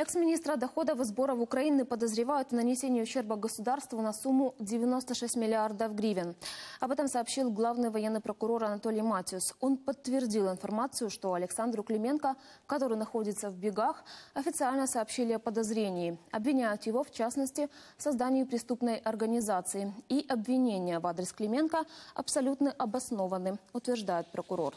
Экс-министра доходов и сборов Украины подозревают в нанесении ущерба государству на сумму 96 миллиардов гривен. Об этом сообщил главный военный прокурор Анатолий Матиус. Он подтвердил информацию, что Александру Клименко, который находится в бегах, официально сообщили о подозрении. Обвиняют его, в частности, в создании преступной организации. И обвинения в адрес Клименко абсолютно обоснованы, утверждает прокурор.